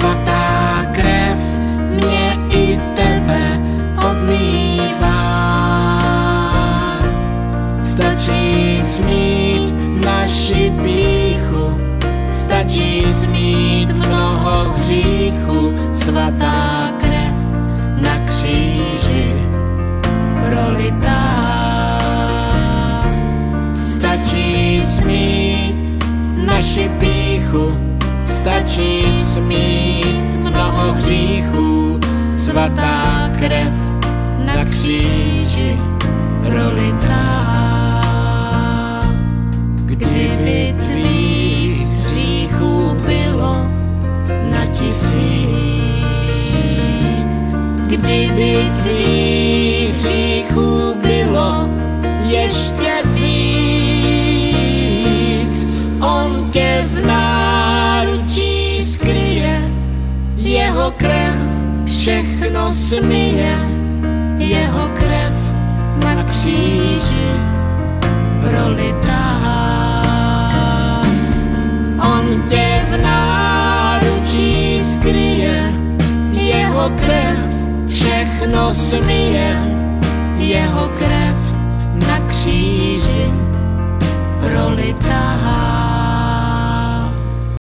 svatá krev mě i tebe obmývá. Stačí zmít naši blíchu, stačí zmít mnoho hříchu, svatá krev na kříži prolitá. Stačí zmít naši píchu, stačí smít mnoho hříchů, svatá krev na kříži prolitá. Kdyby tvých hříchů bylo na tisíc, kdyby tvých hříchů bylo ještě jeho krev všechno smije, jeho krev na kříži prolitá. On tě v náručí skryje, jeho krev všechno smije, jeho krev